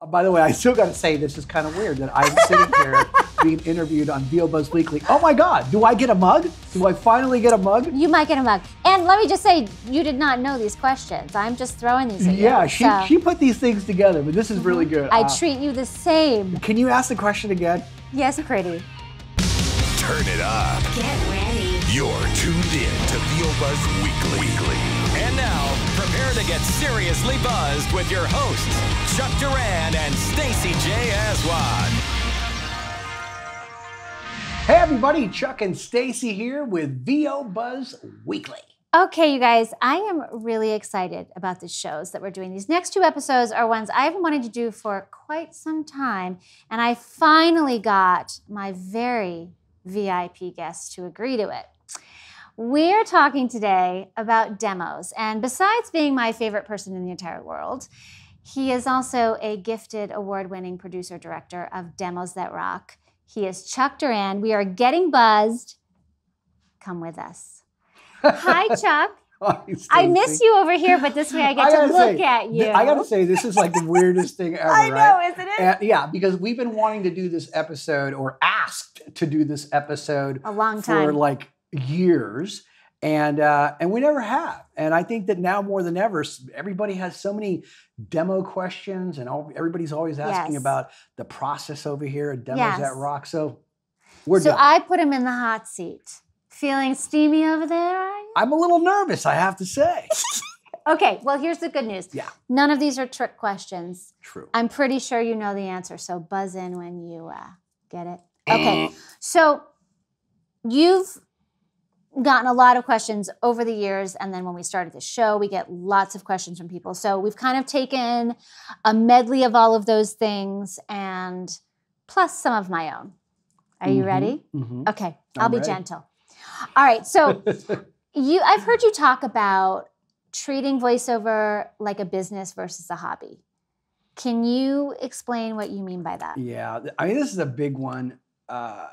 Uh, By the way, I still got to say this is kind of weird that I'm sitting here being interviewed on VO Buzz Weekly. Oh my God, do I get a mug? Do I finally get a mug? You might get a mug. And let me just say, you did not know these questions. I'm just throwing these at you. Yeah, she, so she put these things together, but this is really good. I Uh, treat you the same. can you ask the question again? Yes, pretty. Turn it up. Get ready. You're tuned in to VO Buzz Weekly. Weekly. And now, prepare to get seriously buzzed with your hosts, Chuck Duran and Stacey J. Aswad. Hey everybody, Chuck and Stacey here with VO Buzz Weekly. Okay, you guys, I am really excited about the shows that we're doing. These next two episodes are ones I've been wanting to do for quite some time, and I finally got my very VIP guest to agree to it. We're talking today about demos, and besides being my favorite person in the entire world, he is also a gifted award winning producer director of Demos That Rock. He is Chuck Duran. We are getting buzzed. Come with us. Hi, Chuck. Hi, I miss you over here, but this way I get I to look say, at you. th- I gotta say, this is like the weirdest thing ever, I know, right? isn't it? And- yeah, because we've been wanting to do this episode or asked to do this episode A long time for time. like years, and uh, and we never have. And I think that now more than ever, everybody has so many demo questions, and all, everybody's always asking Yes. about the process over here at Demos Yes. at Rock. So we're so done. I put him in the hot seat. Feeling steamy over there? I'm a little nervous, I have to say. Okay, well, here's the good news. Yeah. None of these are trick questions. True. I'm pretty sure you know the answer, so buzz in when you uh, get it. Okay, so you've gotten a lot of questions over the years, and then when we started the show, we get lots of questions from people. So we've kind of taken a medley of all of those things and plus some of my own. Are you Mhm, ready? mhm. Okay, I'll I'm be ready. gentle. All right, so you I've heard you talk about treating voiceover like a business versus a hobby. Can you explain what you mean by that? Yeah, I mean this is a big one, uh,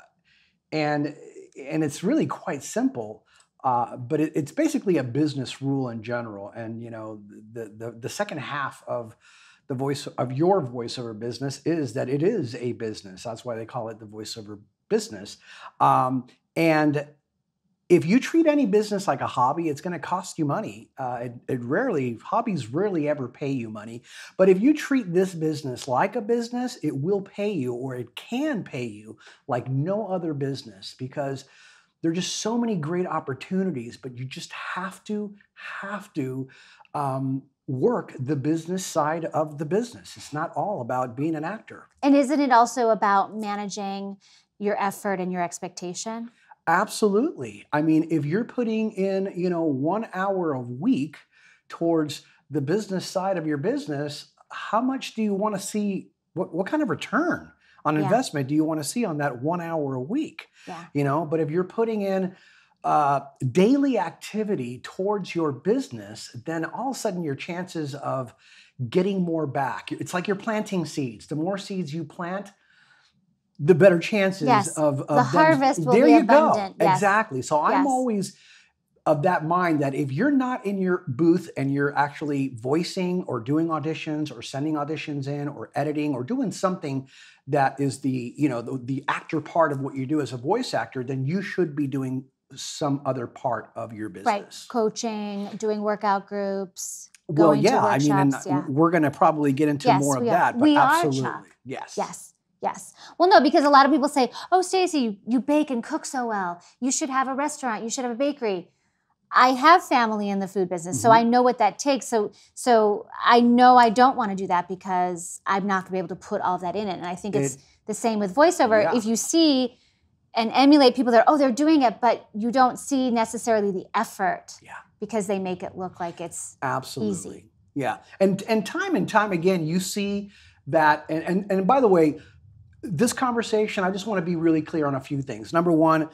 and and it's really quite simple. Uh, but it, it's basically a business rule in general, and you know the, the the second half of the voice of your voiceover business is that it is a business. That's why they call it the voiceover business. Um, and if you treat any business like a hobby, it's going to cost you money. Uh, it, it rarely hobbies rarely ever pay you money. But if you treat this business like a business, it will pay you or it can pay you like no other business because there are just so many great opportunities, but you just have to, have to um, work the business side of the business. It's not all about being an actor. And isn't it also about managing your effort and your expectation? Absolutely. I mean, if you're putting in, you know, one hour a week towards the business side of your business, how much do you want to see? What, what kind of return on Yeah. investment do you want to see on that one hour a week? Yeah. You know, but if you're putting in uh, daily activity towards your business, then all of a sudden your chances of getting more back. It's like you're planting seeds. The more seeds you plant, the better chances Yes, of, of the them- harvest will there be you abundant, Go. yes. Exactly. So I'm Yes. always of that mind that if you're not in your booth and you're actually voicing or doing auditions or sending auditions in or editing or doing something that is the you know the, the actor part of what you do as a voice actor, then you should be doing some other part of your business. Right. Coaching, doing workout groups, Well, yeah, I mean, and yeah. we're going to probably get into Yes, more of are. that, but We are, absolutely, Chuck. yes, Yes. Yes. Well, no, because a lot of people say, "Oh, Stacey, you, you bake and cook so well. You should have a restaurant. You should have a bakery." I have family in the food business, so Mhm. I know what that takes. So, so I know I don't want to do that because I'm not going to be able to put all of that in it. And I think it's It- the same with voiceover. Yeah. If you see and emulate people that, oh, they're doing it, but you don't see necessarily the effort Yeah. because they make it look like it's Absolutely. Yeah. And and time and time again you see that and and, and by the way, this conversation, I just want to be really clear on a few things. Number one,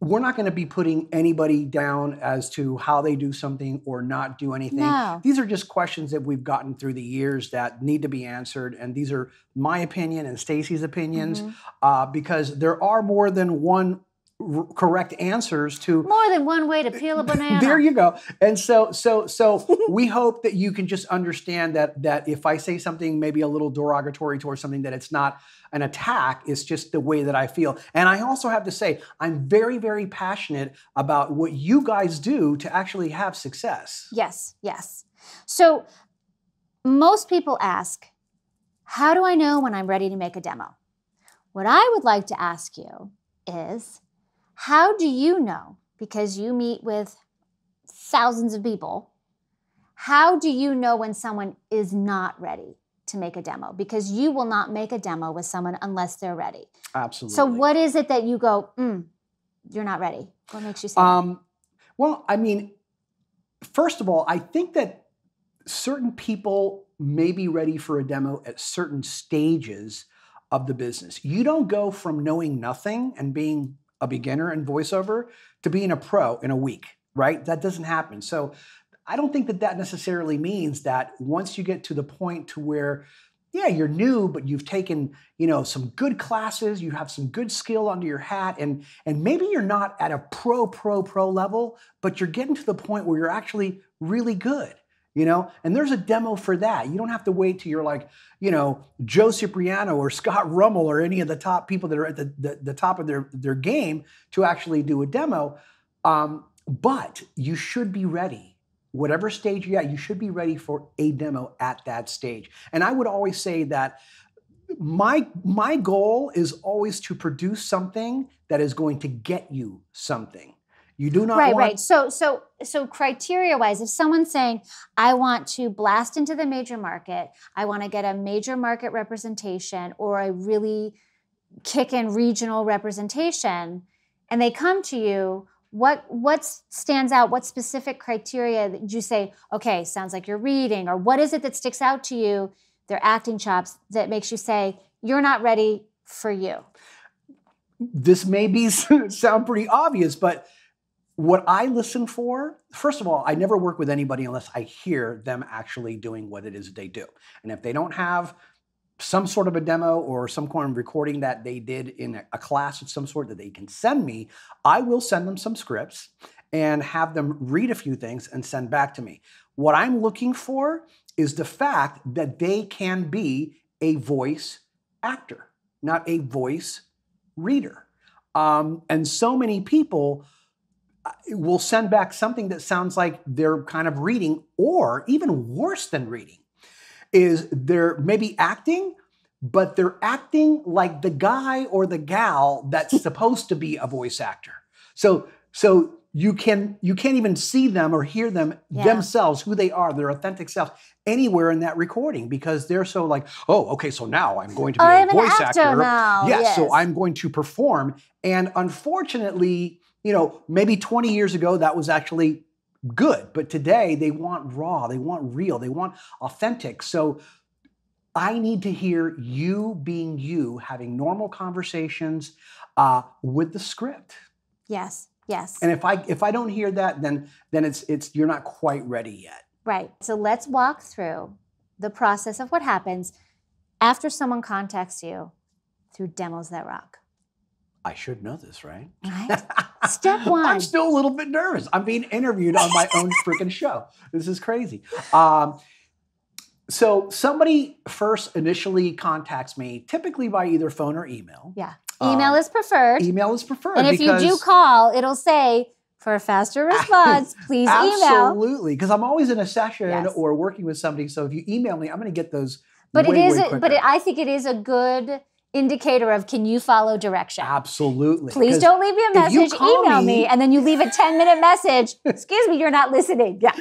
we're not going to be putting anybody down as to how they do something or not do anything. No. These are just questions that we've gotten through the years that need to be answered, and these are my opinion and Stacey's opinions Mhm. uh, because there are more than one r- correct answers to More than one way to peel a banana. there you go. And so so so we hope that you can just understand that that if I say something maybe a little derogatory towards something that it's not an attack, it's just the way that I feel. And I also have to say I'm very very passionate about what you guys do to actually have success. Yes, yes. So most people ask, how do I know when I'm ready to make a demo? What I would like to ask you is, how do you know, because you meet with thousands of people, how do you know when someone is not ready to make a demo? Because you will not make a demo with someone unless they're ready. Absolutely. So, what is it that you go, mm, you're not ready? What makes you say that? Um, well, I mean, first of all, I think that certain people may be ready for a demo at certain stages of the business. You don't go from knowing nothing and being a beginner in voiceover to being a pro in a week, right? That doesn't happen. So I don't think that that necessarily means that once you get to the point to where yeah, you're new, but you've taken, you know, some good classes, you have some good skill under your hat, and and maybe you're not at a pro, pro, pro level, but you're getting to the point where you're actually really good, you know? And there's a demo for that. You don't have to wait till you're like, you know, Joe Cipriano or Scott Rummell or any of the top people that are at the, the, the top of their, their game to actually do a demo. Um, but you should be ready whatever stage you're at, you should be ready for a demo at that stage. And I would always say that my my goal is always to produce something that is going to get you something. You do not right want right. So so so criteria wise if someone's saying i want to blast into the major market i want to get a major market representation or a really kick-in regional representation and they come to you what what stands out? What specific criteria that you say okay sounds like you're reading or what is it that sticks out to you? Their acting chops that makes you say you're not ready for you. This may be sound pretty obvious, but what I listen for, first of all, I never work with anybody unless I hear them actually doing what it is they do. And if they don't have some sort of a demo or some kind of recording that they did in a- class of some sort that they can send me, I will send them some scripts and have them read a few things and send back to me. What I'm looking for is the fact that they can be a voice actor, not a voice reader. Um, and so many people will send back something that sounds like they're kind of reading, or even worse than reading, is they're maybe acting, but they're acting like the guy or the gal that's supposed to be a voice actor. So, so you can you can't even see them or hear them Yeah. themselves, who they are, their authentic self, anywhere in that recording because they're so like, oh, okay, so now I'm going to be I'm a voice actor now, Yes, so. I'm going to perform. And unfortunately, you know, maybe 20 years ago that was actually good, but today they want raw, they want real, they want authentic. So I need to hear you being you, having normal conversations uh, with the script. yes yes And if I if I don't hear that, then then it's it's you're not quite ready yet. Right. So let's walk through the process of what happens after someone contacts you through Demos That Rock. I should know this, right? Right? Step one. I'm still a little bit nervous. I'm being interviewed on my own freaking show. This is crazy. Um, so somebody first initially contacts me, typically by either phone or email. Yeah. Email Um, is preferred. Email is preferred. and if you do call, it'll say for a faster response, please email. Absolutely, because I'm always in a session Yes. or working with somebody. So if you email me, I'm going to get those. But way, it is a- but it, I think it is a good indicator of can you follow direction? absolutely. Please don't leave me a message, email me, me- and then you leave a 10 minute message. Excuse me, you're not listening. Yeah.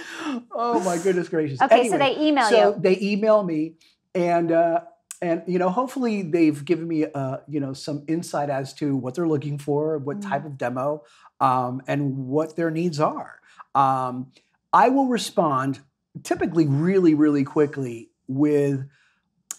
Oh my goodness gracious. Okay, so they email you. so you. they email me, and uh, and you know, hopefully they've given me uh, you know some insight as to what they're looking for, what Mm. type of demo, um, and what their needs are. Um, I will respond typically really really quickly with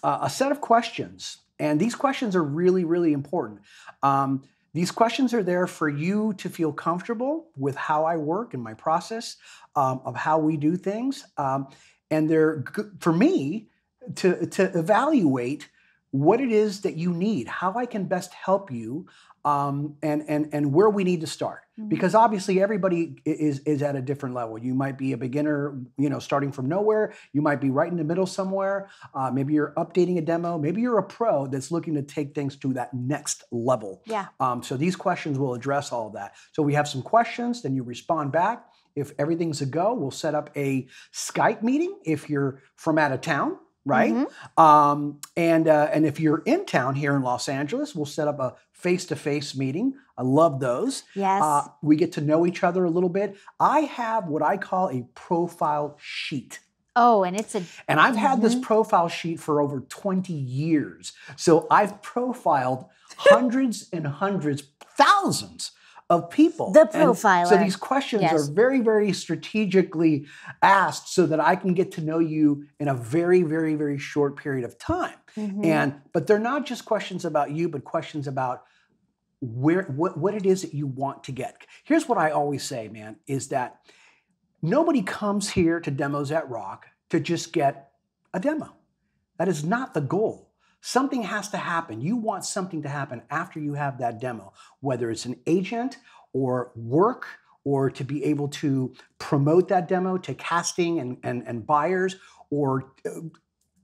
uh, a set of questions, and these questions are really really important. Um, these questions are there for you to feel comfortable with how I work and my process um, of how we do things. Um, and they're for me to, to evaluate what it is that you need, how I can best help you, um, and and and where we need to start. Mhm. Because obviously everybody is is at a different level. You might be a beginner, you know, starting from nowhere. You might be right in the middle somewhere. Uh, maybe you're updating a demo. Maybe you're a pro that's looking to take things to that next level. Yeah. Um, so these questions will address all of that. So we have some questions, then you respond back. If everything's a go, we'll set up a Skype meeting if you're from out of town, right? Mhm. Um, and uh, and if you're in town here in Los Angeles, we'll set up a face-to-face meeting. I love those. Yes. Uh, we get to know each other a little bit. I have what I call a profile sheet. oh, and it's a And I've had this Mhm. profile sheet for over 20 years. So I've profiled hundreds and hundreds, thousands of people. The And So these questions Yes. are very, very strategically asked so that I can get to know you in a very, very, very short period of time. Mhm. And but they're not just questions about you, but questions about where what, what it is that you want to get. Here's what I always say, man, is that nobody comes here to demos at Rock to just get a demo. That is not the goal. Something has to happen. You want something to happen after you have that demo, whether it's an agent or work or to be able to promote that demo to casting and, and, and buyers or uh,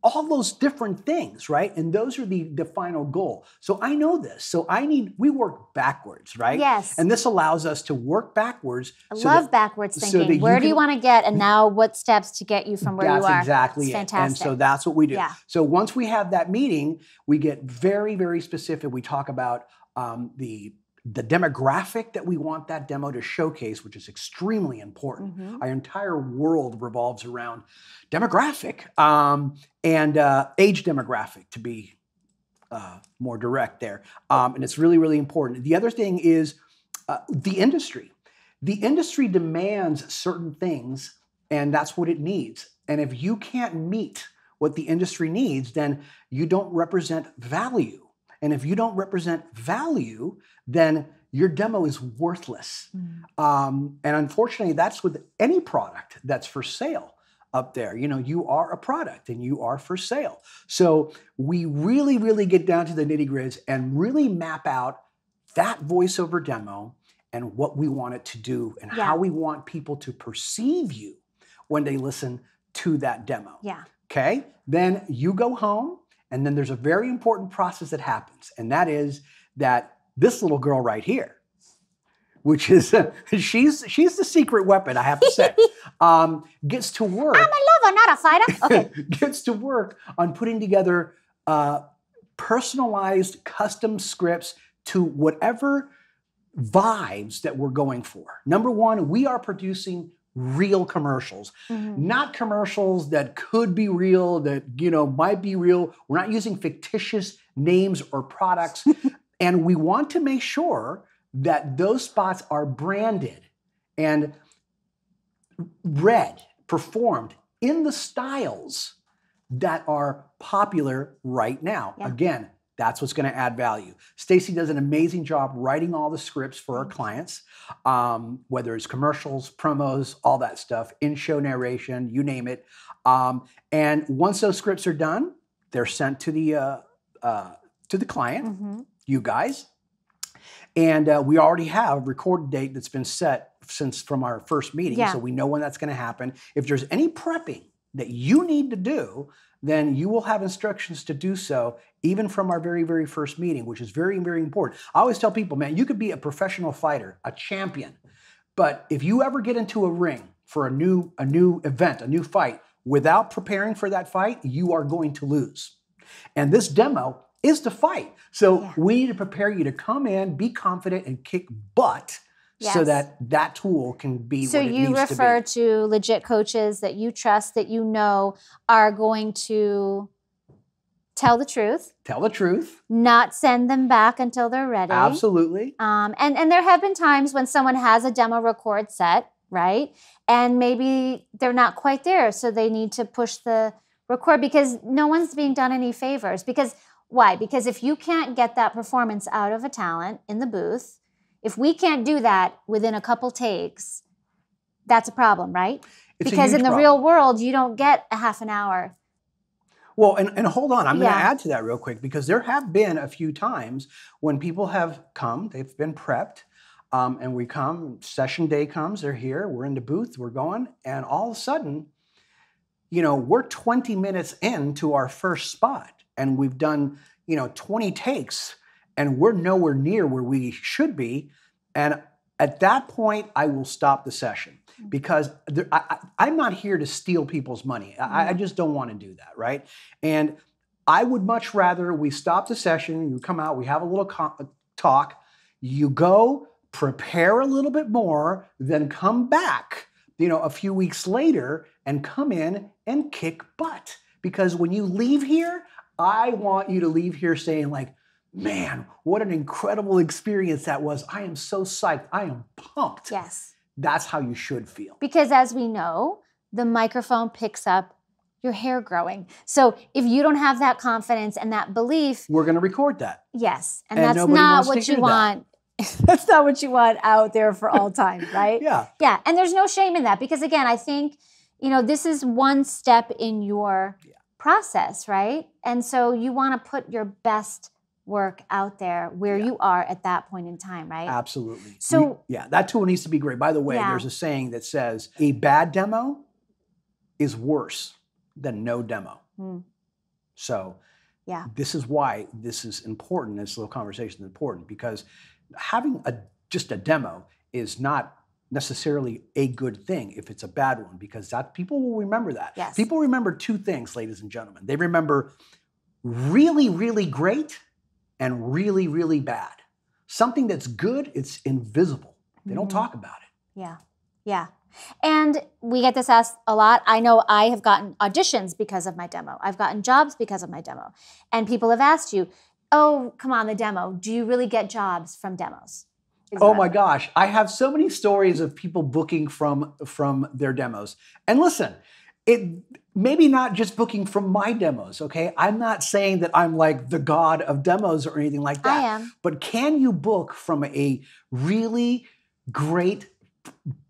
all those different things, right? And those are the, the final goal. So I know this. So I need, we work backwards, right? Yes. And this allows us to work backwards. I so love that- backwards so thinking. you where do you want to get, and now what steps to get you from where you are? exactly It's it. And so that's what we do. Yeah. So once we have that meeting, we get very, very specific. We talk about um, the the demographic that we want that demo to showcase, which is extremely important. Mhm. Our entire world revolves around demographic um, and uh, age demographic, to be uh, more direct there. Um, and it's really, really important. The other thing is uh, the industry. The industry demands certain things, and that's what it needs. And if you can't meet what the industry needs, then you don't represent value. And if you don't represent value, then your demo is worthless. Mm. Um, and unfortunately, that's with any product that's for sale up there. You know, you are a product and you are for sale. So we really, really get down to the nitty gritty and really map out that voiceover demo and what we want it to do and Yeah. how we want people to perceive you when they listen to that demo. Yeah. Okay. Then you go home, and then there's a very important process that happens, and that is that this little girl right here, which is she's she's the secret weapon, I have to say, um, gets to work I'm a lover, not a fighter. Okay. gets to work on putting together uh, personalized custom scripts to whatever vibes that we're going for. Number one, we are producing real commercials Mhm. not commercials that could be real that you know might be real we're not using fictitious names or products and we want to make sure that those spots are branded and read performed in the styles that are popular right now Yeah. again that's what's going to add value stacey does an amazing job writing all the scripts for our clients um, whether it's commercials, promos, all that stuff, in show narration, you name it. Um, and once those scripts are done, they're sent to the uh, uh, to the client, Mhm. you guys, and uh, we already have a recorded date that's been set since from our first meeting, Yeah. so we know when that's going to happen. If there's any prepping that you need to do, then you will have instructions to do so even from our very, very first meeting, which is very, very important. I always tell people, man, you could be a professional fighter, a champion, but if you ever get into a ring for a new, a new event, a new fight, without preparing for that fight, you are going to lose. And this demo is the fight. So Yeah. we need to prepare you to come in, be confident, and kick butt. So that that tool can be So what it you refer to to, legit coaches that you trust, that you know are going to tell the truth. Tell the truth. not send them back until they're ready. Absolutely. Um, and and there have been times when someone has a demo record set, right? And maybe they're not quite there, so they need to push the record because no one's being done any favors. Because why? Because if you can't get that performance out of a talent in the booth, if we can't do that within a couple takes, that's a problem, right? It's because in the problem. real world, you don't get a half an hour. Well, and, and hold on, I'm going to add to that real quick because there have been a few times when people have come, they've been prepped, um, and we come, session day comes, they're here, we're in the booth, we're going, and all of a sudden, you know, we're 20 minutes into our first spot and we've done, you know, 20 takes and we're nowhere near where we should be. And at that point, I will stop the session mm. because there, I, I'm not here to steal people's money. I, I mm. just don't want to do that, right? And I would much rather we stop the session, you come out, we have a little co- uh, talk, you go prepare a little bit more, then come back, you know, a few weeks later and come in and kick butt. Because when you leave here, I want you to leave here saying like, man, what an incredible experience that was. I am so psyched. I am pumped. Yes. That's how you should feel. Because as we know, the microphone picks up your hair growing. So if you don't have that confidence and that belief, We're going to record that. yes, and, And that's not what you hear that. want. that's not what you want out there for all time, right? Yeah. Yeah, and there's no shame in that because again, I think you know this is one step in your Yeah. process, right? And so you want to put your best work out there where Yeah. you are at that point in time, right? Absolutely. So- We- yeah, that tool needs to be great. By the way, Yeah. there's a saying that says a bad demo is worse than no demo. Mm. So, Yeah. this is why this is important. This little conversation is important because having a just a demo is not necessarily a good thing if it's a bad one because that people will remember that. Yes. People remember two things, ladies and gentlemen. They remember really, really great and really, really bad. Something that's good, it's invisible. They don't Mhm. talk about it. Yeah. Yeah. And we get this asked a lot. I know I have gotten auditions because of my demo. I've gotten jobs because of my demo. And people have asked you, oh, come on, the demo. Do you really get jobs from demos? Oh my gosh, I have so many stories of people booking from from their demos. And listen, it maybe not just booking from my demos, okay? I'm not saying that I'm like the god of demos or anything like that. I am. But can you book from a really great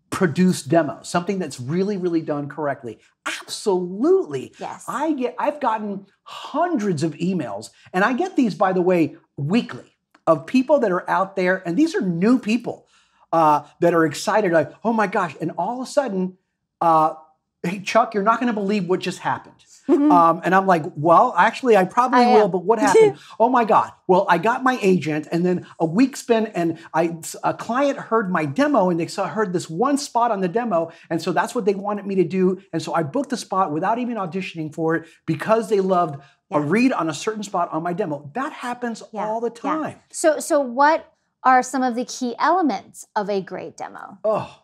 produced demo, something that's really really done correctly? Absolutely. Yes. I get I've gotten hundreds of emails and I get these by the way weekly of people that are out there and these are new people uh, that are excited like oh my gosh and all of a sudden uh, hey Chuck you're not going to believe what just happened. Um, and I'm like well actually I probably I will but what happened? Oh my god. Well I got my agent and then a week spent and I a client heard my demo and they saw heard this one spot on the demo and so that's what they wanted me to do and so I booked the spot without even auditioning for it because they loved a read on a certain spot on my demo. That happens Yeah, all the yeah. time. So, so what are some of the key elements of a great demo? Oh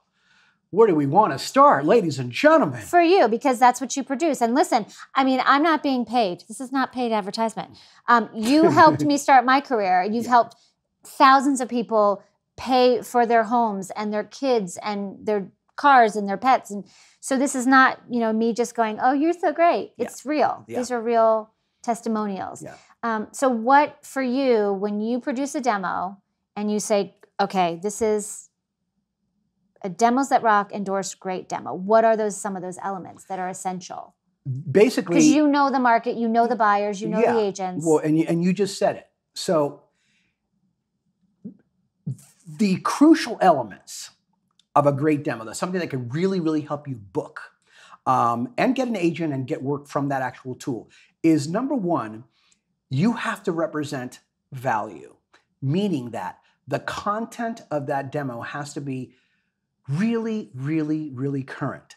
where do we want to start ladies and gentlemen for you? Because that's what you produce. And listen, I mean, I'm not being paid. This is not paid advertisement. Um, you helped me start my career. You've helped thousands of people pay for their homes and their kids and their cars and their pets. And so this is not, you know, me just going, "Oh, you're so great." Yeah. It's real. Yeah. These are real testimonials. Yeah. Um, so, what for you when you produce a demo and you say, "Okay, this is demos that rock endorsed great demo." What are those some of those elements that are essential? basically Because you know the market, you know the buyers, you know Yeah. the agents. Well, and you, and you just said it. So the crucial elements of a great demo, that's something that can really, really help you book um, and get an agent and get work from that actual tool, is number one, you have to represent value, meaning that the content of that demo has to be really, really, really current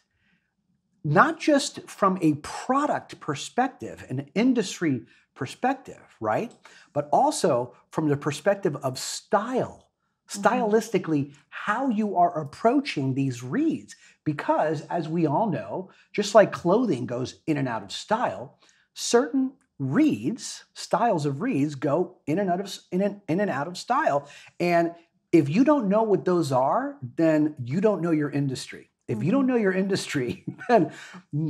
not just from a product perspective, an industry perspective, right? But also from the perspective of style, stylistically, how you are approaching these reads. Because as we all know, just like clothing goes in and out of style, certain reads, styles of reads go in and out of in and, in and out of style. And if you don't know what those are, then you don't know your industry. If you don't know your industry, then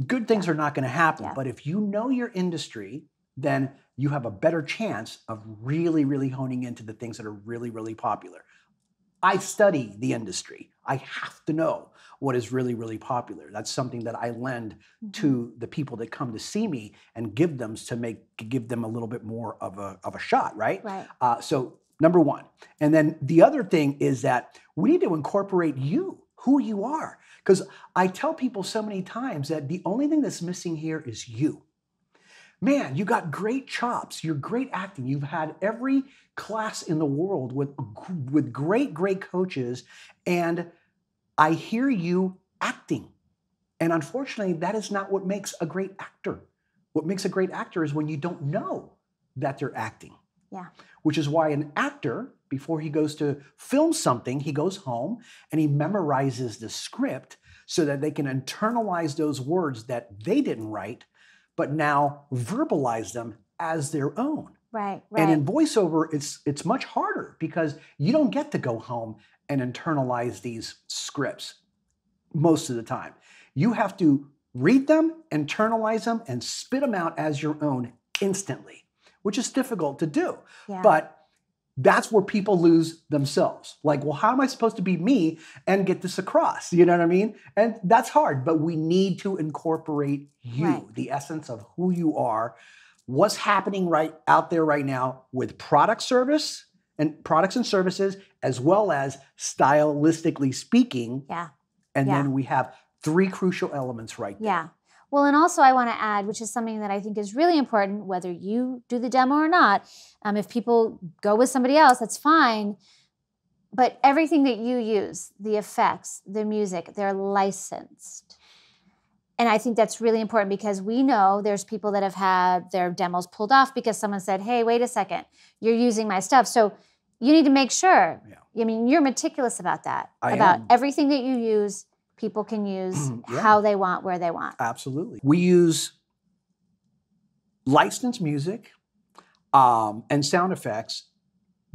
good things are not going to happen. Yeah. But if you know your industry, then you have a better chance of really, really honing into the things that are really, really popular. I study the industry. I have to know what is really, really popular. That's something that I lend Mm-hmm. to the people that come to see me and give them to make give them a little bit more of a of a shot, right? Right. Uh, so number one, and then the other thing is that we need to incorporate you, who you are, because I tell people so many times that the only thing that's missing here is you. Man, you got great chops. You're great acting. You've had every class in the world with with great, great coaches, and I hear you acting. And unfortunately, that is not what makes a great actor. What makes a great actor is when you don't know that they're acting. Yeah. Which is why an actor, before he goes to film something, he goes home and he memorizes the script so that they can internalize those words that they didn't write, but now verbalize them as their own. Right. Right. And in voiceover, it's it's much harder because you don't get to go home and internalize these scripts most of the time. You have to read them, internalize them, and spit them out as your own instantly, which is difficult to do. yeah. But that's where people lose themselves. Like, well, how am I supposed to be me and get this across? You know what I mean? And that's hard, but we need to incorporate you, Right. the essence of who you are, what's happening right out there right now with product service and products and services, as well as stylistically speaking. yeah. And Yeah. then we have three crucial elements right there. Yeah. Well, and also I want to add, which is something that I think is really important, whether you do the demo or not. Um, if people go with somebody else, that's fine. But everything that you use, the effects, the music, they're licensed. And I think that's really important because we know there's people that have had their demos pulled off because someone said, hey, wait a second, you're using my stuff. So you need to make sure. Yeah. I mean, you're meticulous about that, I about am. everything that you use, people can use Yeah. how they want, where they want. Absolutely. We use licensed music um, and sound effects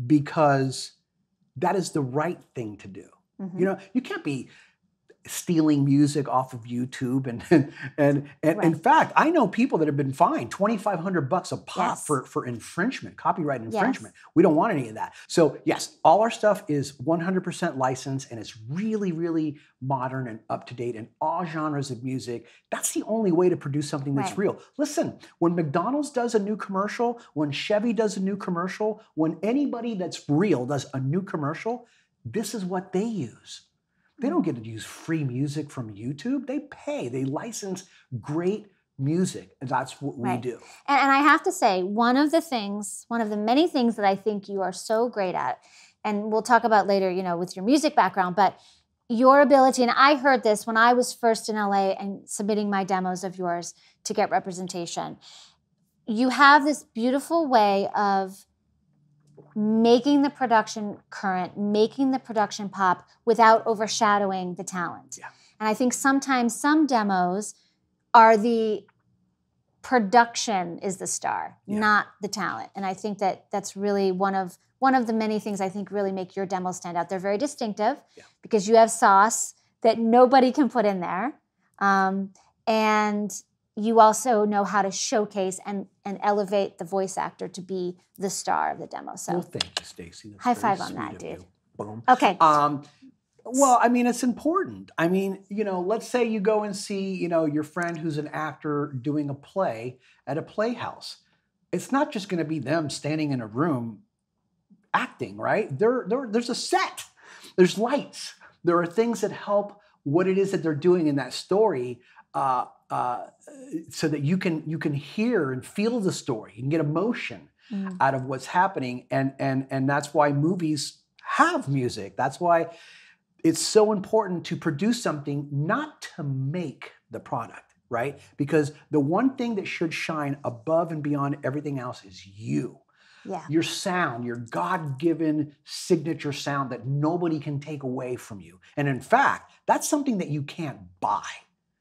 because that is the right thing to do. Mhm. You know, you can't be stealing music off of YouTube and and and, and in fact, I know people that have been fined 2500 bucks a pop Yes. for for infringement, copyright Yes. infringement. We don't want any of that. So, yes, all our stuff is 100% licensed and it's really really modern and up to date in all genres of music. That's the only way to produce something that's Right. real. Listen, when McDonald's does a new commercial, when Chevy does a new commercial, when anybody that's real does a new commercial, this is what they use. They don't mm. get to use free music from YouTube. They pay, they license great music. And that's what we do. And, and I have to say, one of the things, one of the many things that I think you are so great at, and we'll talk about later, you know, with your music background, but your ability, and I heard this when I was first in LA and submitting my demos of yours to get representation. You have this beautiful way of making the production current, making the production pop without overshadowing the talent. Yeah. And I think sometimes some demos are the production is the star, Yeah. not the talent. And I think that that's really one of one of the many things I think really make your demos stand out. They're very distinctive Yeah. because you have sauce that nobody can put in there, um, and you also know how to showcase and and elevate the voice actor to be the star of the demo. So Well, thank you, Stacey. That's High five on that, dude. you. Boom. okay, Um, well, I mean, it's important. I mean, you know, let's say you go and see, you know, your friend who's an actor doing a play at a playhouse. It's not just going to be them standing in a room acting, right? There, there, there's a set. There's lights. There are things that help what it is that they're doing in that story, uh, uh, so that you can you can hear and feel the story. You can get emotion Mm. out of what's happening, and and and that's why movies have music. That's why it's so important to produce something not to make the product, right? Because the one thing that should shine above and beyond everything else is you yeah, your sound, your God given signature sound that nobody can take away from you. And in fact, that's something that you can't buy,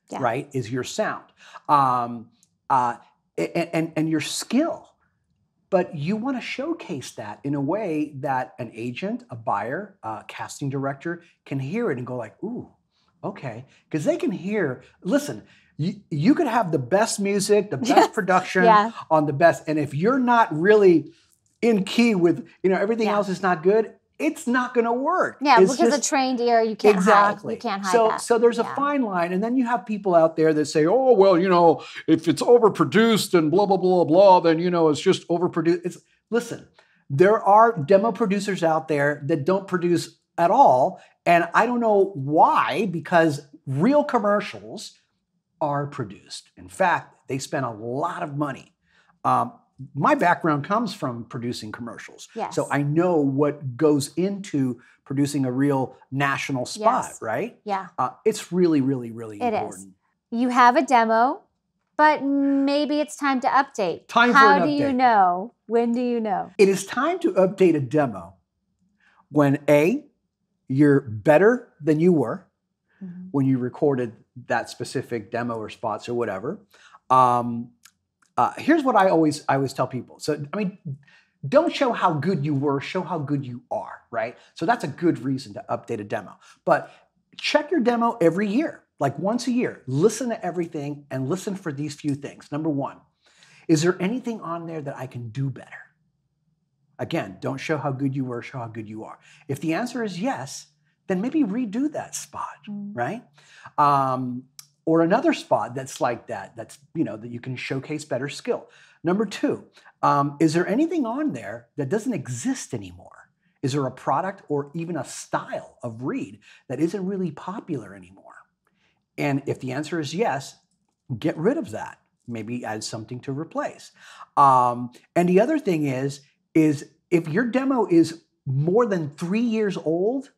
Yeah. right? Is your sound um, uh, a- and, and your skill. But you want to showcase that in a way that an agent, a buyer, a casting director can hear it and go like, ooh, okay. Because they can hear, listen, you, you could have the best music, the best production, yeah, on the best. And if you're not really in key with, you know, everything Yeah. else is not good, it's not going to work. Yeah, It's because just- a trained ear, you can't exactly. hide. You can't hide so, that. so there's a fine line, and then you have people out there that say, "Oh, well, you know, if it's overproduced and blah blah blah blah, then you know it's just overproduced." It's listen, there are demo producers out there that don't produce at all, and I don't know why, because real commercials are produced. In fact, they spend a lot of money. Um, my background comes from producing commercials. Yes. So I know what goes into producing a real national spot, Yes. right? yeah. Uh, it's really, really, really It is. important. You have a demo, but maybe it's time to update. Time for How an do you know? When do you know? It is time to update a demo when A, you're better than you were Mhm. when you recorded that specific demo or spots or whatever. Um, uh, here's what I always I always tell people. So I mean, don't show how good you were, show how good you are, right? So that's a good reason to update a demo. But check your demo every year, like once a year. Listen to everything and listen for these few things. Number one, is there anything on there that I can do better? Again, don't show how good you were, show how good you are. If the answer is yes, then maybe redo that spot, Mm. right? Um, or another spot that's like that, that's, you know, that you can showcase better skill. Number two, um, is there anything on there that doesn't exist anymore? Is there a product or even a style of read that isn't really popular anymore? And if the answer is yes, get rid of that. Maybe add something to replace. Um, and the other thing is, is if your demo is more than three years old,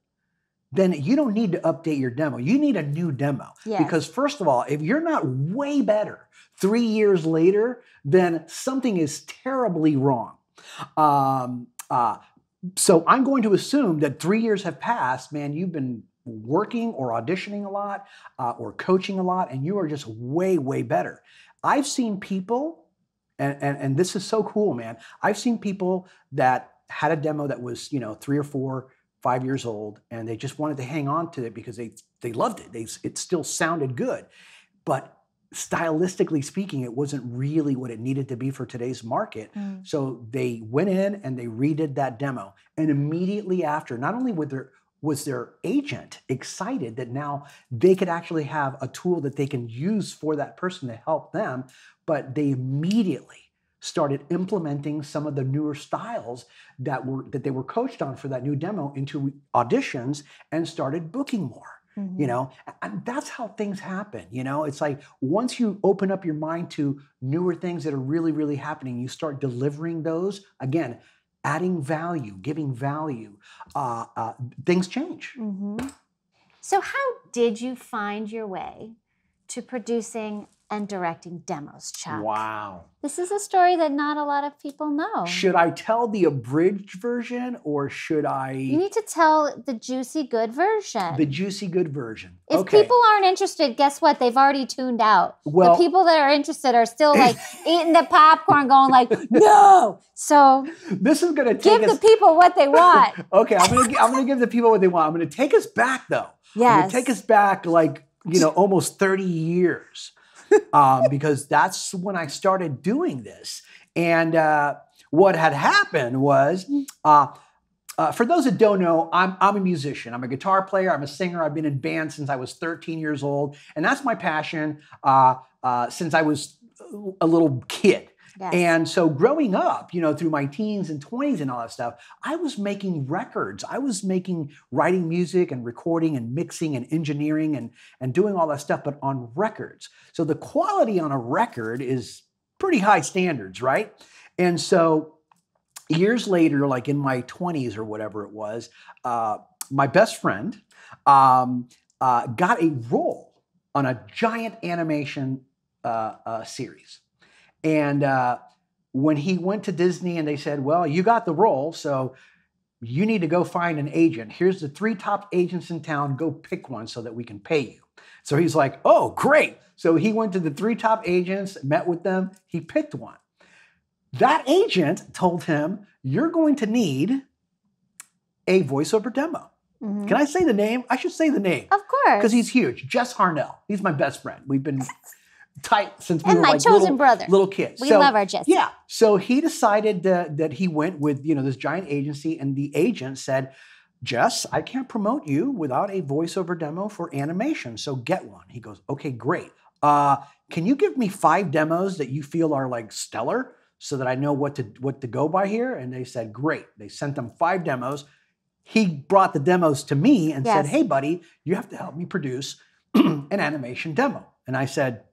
then you don't need to update your demo. You need a new demo. Yes. Because first of all, if you're not way better three years later, then something is terribly wrong. Um, uh, so I'm going to assume that three years have passed, man, you've been working or auditioning a lot uh, or coaching a lot, and you are just way, way better. I've seen people, and, and, and this is so cool, man. I've seen people that had a demo that was, you know, three or four, five years old, and they just wanted to hang on to it because they they loved it. They, it still sounded good, but stylistically speaking, it wasn't really what it needed to be for today's market. Mm. So they went in and they redid that demo. And immediately after, not only was their, was their agent excited that now they could actually have a tool that they can use for that person to help them, but they immediately started implementing some of the newer styles that were that they were coached on for that new demo into auditions and started booking more Mhm. you know and that's how things happen you know it's like once you open up your mind to newer things that are really really happening you start delivering those again adding value giving value uh, uh, things change Mhm. So, how did you find your way to producing and directing demos, Chuck? wow This is a story that not a lot of people know. should i tell the abridged version or should I? You need to tell the juicy good version. the juicy good version if okay people aren't interested, guess what? They've already tuned out. Well- the people that are interested are still like eating the popcorn, going like, "No!" So this is going to give us the people what they want. okay i'm going to i'm going to give the people what they want i'm going to take us back though Yes. take us back like you know almost 30 years um, because that's when I started doing this. And uh, what had happened was, uh, uh, for those that don't know, I'm, I'm a musician. I'm a guitar player. I'm a singer. I've been in bands since I was 13 years old, and that's my passion uh, uh, since I was a little kid. And so growing up, you know, through my teens and 20s and all that stuff, I was making records. I was making writing music and recording and mixing and engineering and and doing all that stuff but on records. So the quality on a record is pretty high standards, right? And so years later like in my 20s or whatever it was, uh, my best friend um, uh, got a role on a giant animation uh, uh, series. And uh, when he went to Disney and they said, Well, you got the role, so you need to go find an agent. Here's the three top agents in town. Go pick one so that we can pay you. So he's like, Oh, great. So he went to the three top agents, met with them, he picked one. That agent told him, You're going to need a voiceover demo. Mhm. Can I say the name? I should say the name Of course. because he's huge. Jess Harnell. He's my best friend. We've been tight since we And were my like chosen little, brother. little kids. We So- love our Jesse. yeah. So he decided that, that he went with, you know, this giant agency and the agent said, Jess, I can't promote you without a voiceover demo for animation. So get one. He goes, okay, great. Uh, can you give me five demos that you feel are like stellar so that I know what to what to go by here? And they said, great. They sent them five demos. He brought the demos to me and said, hey, buddy, you have to help me produce an animation demo. And I said,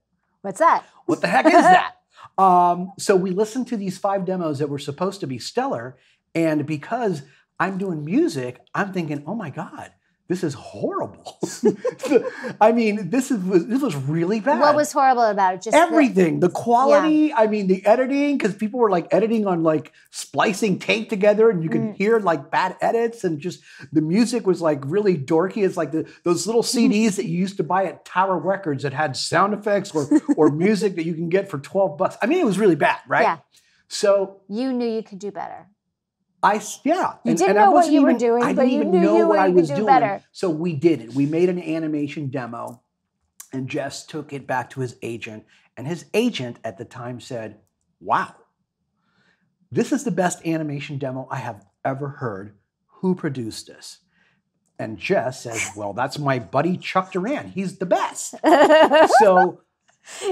What's that? what the heck is that? Um, so we listened to these five demos that were supposed to be stellar. And because I'm doing music, I'm thinking, oh my God, this is horrible. I mean, this is was, this was really bad. What was horrible about it? Just Everything, the quality, I mean, the editing, because people were like editing on like splicing tape together, and you could Mm. hear like bad edits, and just the music was like really dorky. It's like the, those little CDs that you used to buy at Tower Records that had sound effects or or music that you can get for twelve bucks. I mean, it was really bad, right? Yeah. So you knew you could do better. I yeah, You and, didn't and know what you were doing, I but you even knew you what I was do doing. better. So we did it. We made an animation demo, and Jess took it back to his agent, and his agent at the time said, "Wow, this is the best animation demo I have ever heard. Who produced this?" And Jess says, "Well, that's my buddy Chuck Duran. He's the best." So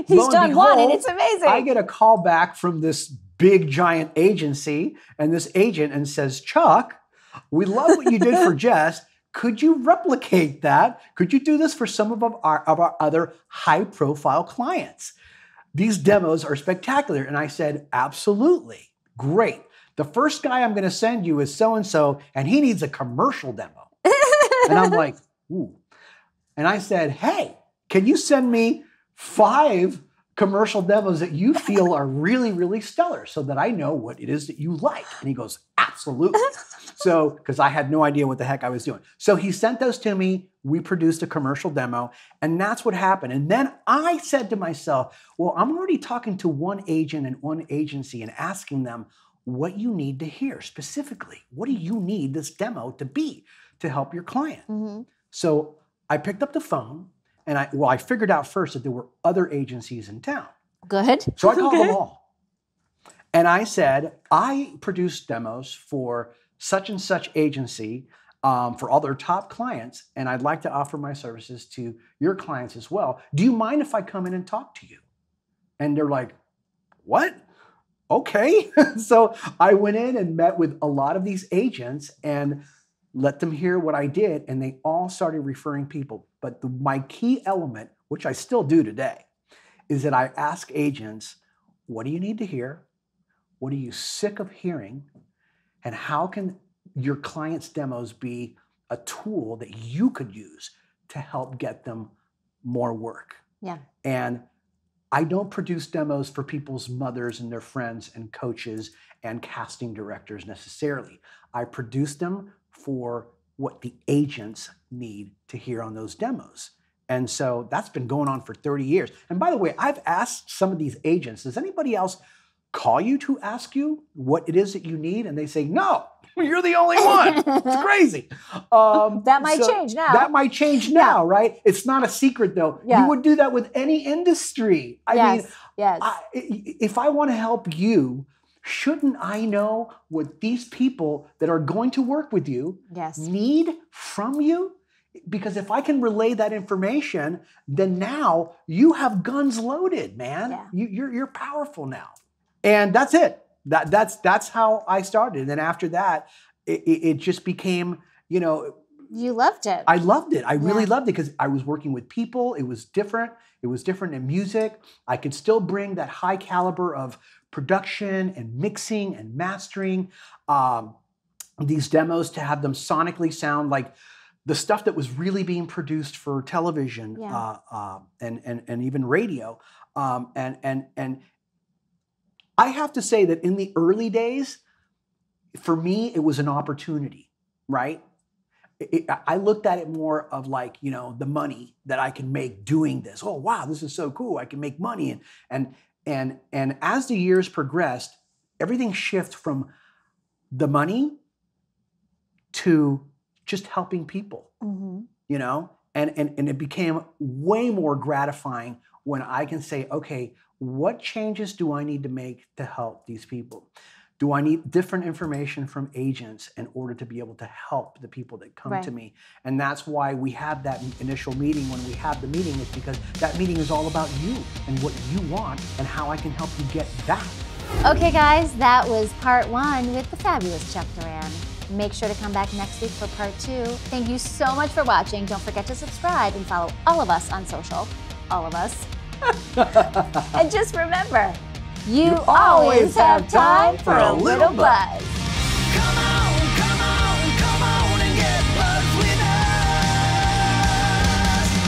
He's done one, and it's amazing. I get a call back from this big giant agency, and this agent and says, Chuck, we love what you did for Jess. Could you replicate that? Could you do this for some of our, of our other high profile clients? These demos are spectacular. And I said, Absolutely. Great. The first guy I'm going to send you is so and so, and he needs a commercial demo. and I'm like, Ooh. And I said, Hey, can you send me five commercial demos that you feel are really, really stellar so that I know what it is that you like? And he goes, Absolutely. So, because I had no idea what the heck I was doing. So he sent those to me. We produced a commercial demo, and that's what happened. And then I said to myself, well, I'm already talking to one agent and one agency and asking them what you need to hear specifically. What do you need this demo to be to help your client? Mhm. So I picked up the phone and I, well, I figured out first that there were other agencies in town. Good. So I called Okay. them all. And I said, I produce demos for such and such agency um, for all their top clients, and I'd like to offer my services to your clients as well. Do you mind if I come in and talk to you? And they're like, What? Okay. so I went in and met with a lot of these agents and let them hear what I did, and they all started referring people. But the, my key element, which I still do today, is that I ask agents, what do you need to hear? What are you sick of hearing? And how can your clients' demos be a tool that you could use to help get them more work? Yeah. And I don't produce demos for people's mothers and their friends and coaches and casting directors necessarily. I produce them for what the agents need to hear on those demos. And so that's been going on for 30 years. And by the way, I've asked some of these agents, does anybody else call you to ask you what it is that you need? And they say, no, you're the only one. it's crazy. Um, That might so change now. That might change now, right? It's not a secret though. Yeah. You would do that with any industry. I yes. mean, yes. I, if I want to help you, shouldn't I know what these people that are going to work with you yes. need from you? Because if I can relay that information, then now you have guns loaded, man. Yeah. You, you're you're powerful now, and that's it. That that's that's how I started. And then after that, it, it just became, you know, You loved it. I loved it. I really Yeah. loved it because I was working with people. It was different. It was different in music. I could still bring that high caliber of production and mixing and mastering. Um, these demos to have them sonically sound like the stuff that was really being produced for television Yeah. uh, uh, and, and and even radio. Um, and and and I have to say that in the early days, for me, it was an opportunity, right? It, I looked at it more of like you know the money that I can make doing this. Oh wow, this is so cool! I can make money, and and and and as the years progressed, everything shifted from the money to just helping people. Mhm. You know, and and and it became way more gratifying when I can say, okay, what changes do I need to make to help these people? Do I need different information from agents in order to be able to help the people that come Right. to me? And that's why we have that initial meeting. When we have the meeting, is because that meeting is all about you and what you want and how I can help you get that. Okay, guys, that was part one with the fabulous Chuck Duran. Make sure to come back next week for part two. Thank you so much for watching. Don't forget to subscribe and follow all of us on social. All of us. and just remember, you, always have time for a little buzz. Come on, come on, come on and get buzzed with us.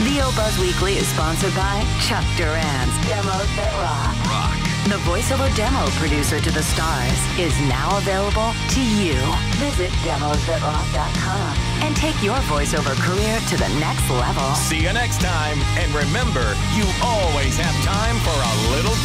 VO Buzz Weekly is sponsored by Chuck Duran's Demos That Rock. Rock. The voiceover demo producer to the stars is now available to you. Visit demosthatrock.com and take your voiceover career to the next level. See you next time. And remember, you always have time for a little